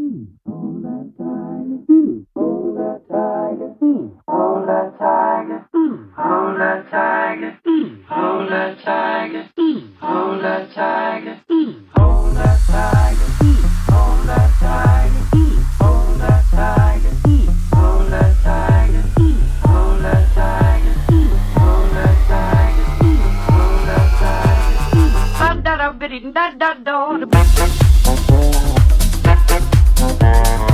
Mm. On that tiger. Mm. On that tiger. Mm. On that tiger. Mm. On that tiger. Mm. On that tiger. Mm. On that tiger. Mm. On that tiger. Mm. On that tiger. Mm. On that tiger. Mm. On that tiger. Mm. On that tiger. Mm. On that tiger. Mm. On that tiger. Mm. Da da da da da da da da da Bye.